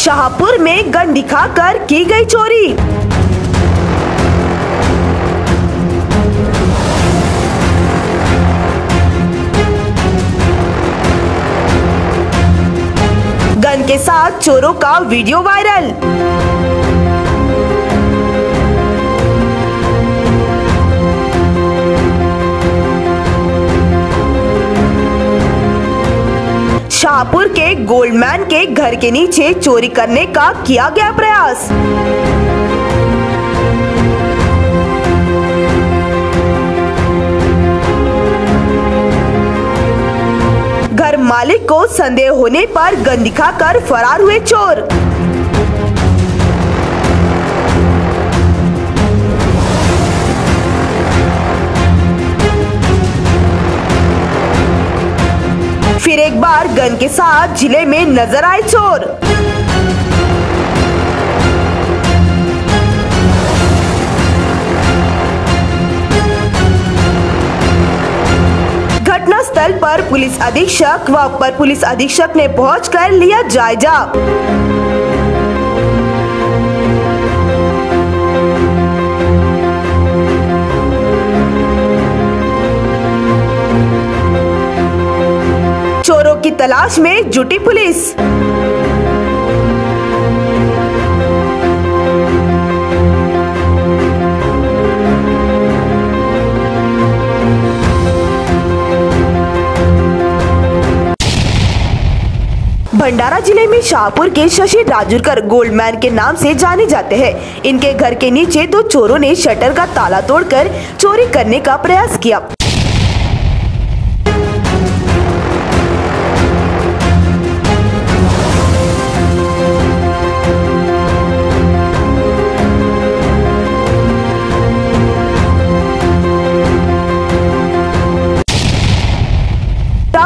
शाहपुर में गन दिखाकर की गई चोरी। गन के साथ चोरों का वीडियो वायरल। गोल्डमैन के घर के नीचे चोरी करने का किया गया प्रयास। घर मालिक को संदेह होने पर गन दिखाकर फरार हुए चोर। फिर एक बार गन के साथ ज़िले में नज़र आए चोर। घटनास्थल पर पुलिस अधीक्षक व अपर पुलिस अधीक्षक ने पहुंचकर लिया जायजा। तलाश में जुटी पुलिस। भंडारा ज़िले में शाहपुर के शशि राजूरकर गोल्डमैन के नाम से जाने जाते हैं। इनके घर के नीचे दो चोरों ने शटर का ताला तोड़कर चोरी करने का प्रयास किया।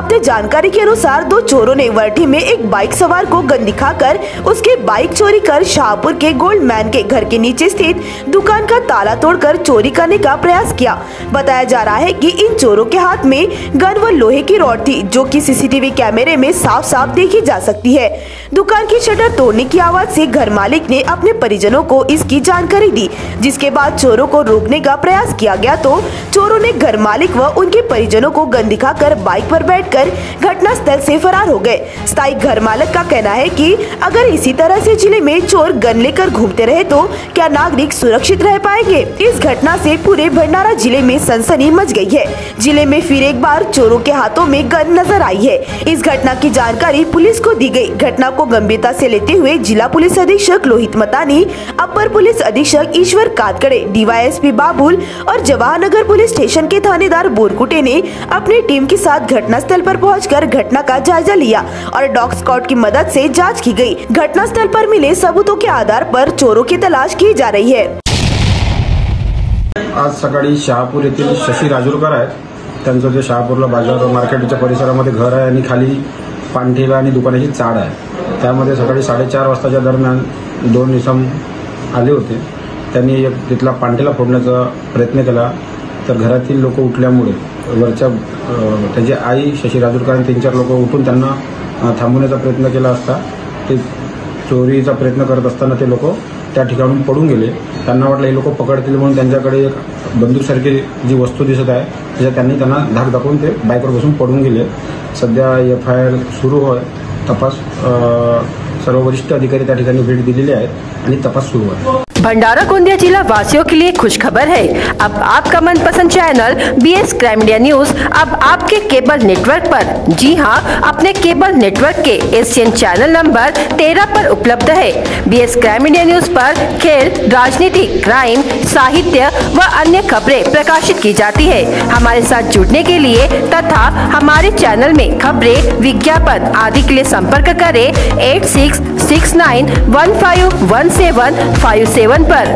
प्राप्त जानकारी के अनुसार दो चोरों ने वर्ठी में एक बाइक सवार को गन दिखाकर उसके बाइक चोरी कर शाहपुर के गोल्ड मैन के घर के नीचे स्थित दुकान का ताला तोड़कर चोरी करने का प्रयास किया। बताया जा रहा है कि इन चोरों के हाथ में गन व लोहे की रॉड थी, जो कि सीसीटीवी कैमरे में साफ़ साफ़ देखी जा सकती है। दुकान की शटर तोड़ने की आवाज़ से घर मालिक ने अपने परिजनों को इसकी जानकारी दी, जिसके बाद चोरों को रोकने का प्रयास किया गया तो चोरों ने घर मालिक व उनके परिजनों को गन दिखाकर बाइक पर बैठकर घटना स्थल से फरार हो गए। स्थायी घर मालक का कहना है कि अगर इसी तरह से ज़िले में चोर गन लेकर घूमते रहे तो क्या नागरिक सुरक्षित रह पाएँगे? इस घटना से पूरे भंडारा ज़िले में सनसनी मच गई है। ज़िले में फिर एक बार चोरों के हाथों में गन नज़र आई है। इस घटना की जानकारी पुलिस को दी गई। घटना को गंभीरता से लेते हुए जिला पुलिस अधीक्षक लोहित मतानी, अपर पुलिस अधीक्षक ईश्वर कातकड़े, डीवाईएसपी बाबुल और जवाहर नगर पुलिस स्टेशन के थानेदार बोरकुटे ने अपनी टीम के साथ घटना स्थल पर पहुंचकर घटना का जायजा लिया और डॉग स्कॉट की मदद से जांच की गई। घटना स्थल पर मिले सबूतों के आधार पर चोरों की तलाश की जा रही है। आज सकाळी शहापूर येथील शशी राजूरकर आहेत. त्यांचं जे शहापूरला बाजार मार्केटच्या परिसरामध्ये घर आहे आणि खाली पानठेला आणि दुकानाची चाड आहे. त्यामध्ये सकाळी साडेचार वाजताच्या दरम्यान दोन इसम आले होते. त्यांनी एक तिथला पानठेला फोडण्याचा प्रयत्न केला. तर घरातील लोक उठल्यामुळे वरच्या त्याची आई शशी राजूरकर आणि तीन चार लोक उठून त्यांना थांबवण्याचा प्रयत्न केला असता ते चोरीचा प्रयत्न करत असताना ते लोक त्या ठिकाणून पडून गेले. त्यांना वाटलं हे लोक पकडतील म्हणून त्यांच्याकडे एक बंदूकसारखी जी वस्तू दिसत आहे त्याच्या त्यांनी त्यांना धाक दाखवून ते बाईकवर बसून पडून गेले. सध्या एफ आय आर सुरू होय. तपास सर्व वरिष्ठ अधिकारी त्या ठिकाणी भेट दिलेले आहेत आणि तपास सुरू आहे भंडारा गोंदिया जिला वासियों के लिए खुश खबर है। अब आपका मनपसंद channel B S Crime India News अब आपके केबल नेटवर्क पर। जी हाँ, अपने केबल नेटवर्क के एशियन चैनल नंबर 13 पर उपलब्ध है। B S Crime India News पर खेल, राजनीति क्राइम साहित्य व अन्य खबरें प्रकाशित की जाती है। हमारे साथ जुड़ने के लिए तथा हमारे चैनल में खबरें, विज्ञापन आदि के लिए संपर्क करें eight six six nine one five one seven five seven पर।